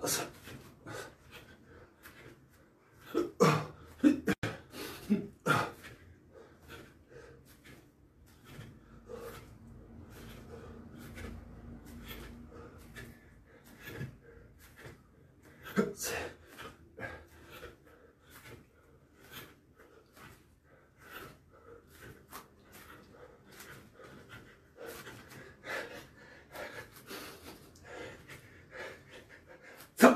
다섯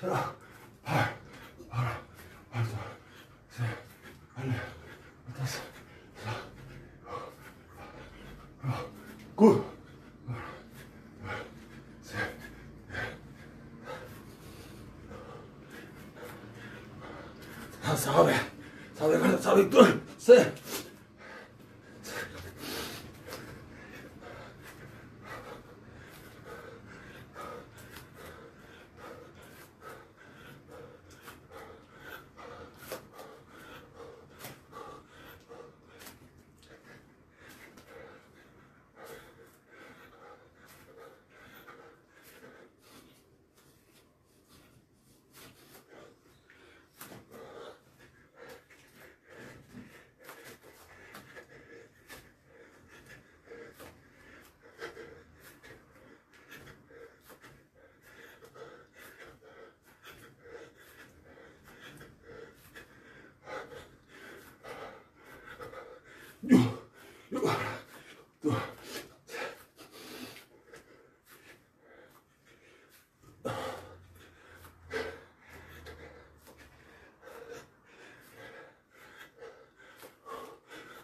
자, 발, 발, 발, 셋, 발, 넷, 다섯, 여섯, 구, 셋, 넷, 사백, 사백 하나, 사백 둘, 셋.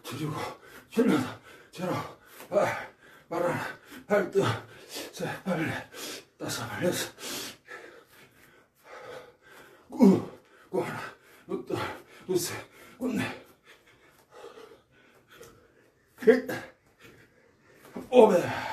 줄이고 줄여서 줄어 발, 발 하나. 발뜨 셋, 발 넷, 다섯, 발 여섯 구, 구 하나. 굿, 굿셋, 굿넷 Oh, meu.